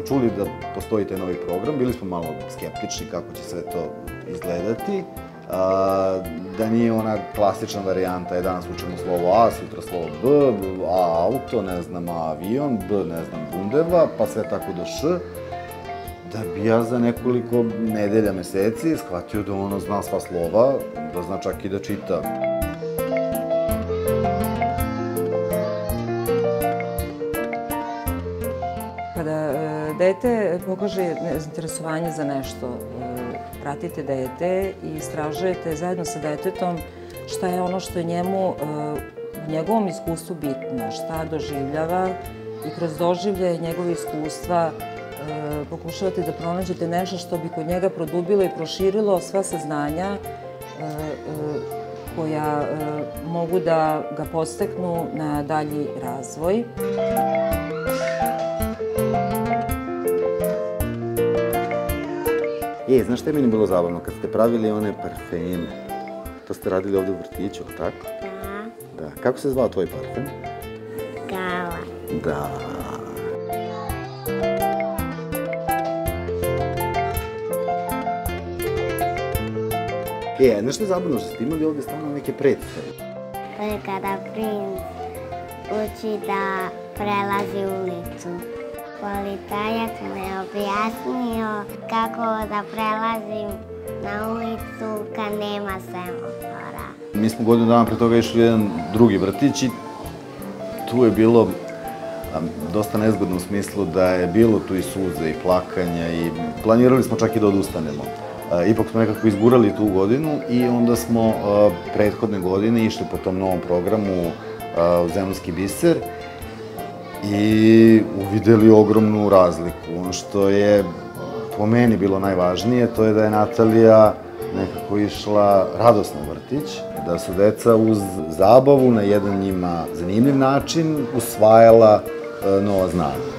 čuli da postoji taj novi program, bili smo malo skeptični kako će sve to izgledati. A, da nije ona klasična varijanta, je danas učemo slovo A, sutra slovo B, A auto, ne znam, A avion, B ne znam, bundeva, pa sve tako do Š da bi ja za nekoliko nedelja, meseci shvatio da ono zna sva slova, da zna čak i da čita. Dete pokaže zainteresovanje za nešto, pratite dete i istražujete zajedno sa detetom šta je ono što je njemu u njegovom iskustvu bitno, šta doživljava i kroz doživlje njegove iskustva pokušavate da pronađete nešto što bi kod njega produbilo i proširilo sva saznanja koja mogu da ga posteknu na dalji razvoj. E, znaš šta je meni bilo zabavno? Kad ste pravili one parfeme, to ste radili ovde u vrtiću, tako? Da. Da. Kako se zvao tvoj parfem? Gala. Da. E, znaš šta je zabavno? Što ste imali ovde stalno neke predstave. To je kada princ uči da prelazi ulicu. Policajac me objasnio kako da prelazim na ulicu kad nema semafora. Mi smo godinu dana pre toga išli u jedan drugi vrtić i tu je bilo dosta nezgodno u smislu da je bilo tu i suze i plakanja i planirali smo čak i da odustanemo. Ipak smo nekako izgurali tu godinu i onda smo prethodne godine išli po tom novom programu Zemunski biser i uvideli ogromnu razliku. Ono što je po meni bilo najvažnije, to je da je Natalija nekako išla radosno u vrtić, da su deca uz zabavu na jedan njima zanimljiv način usvajala e, nova znanja.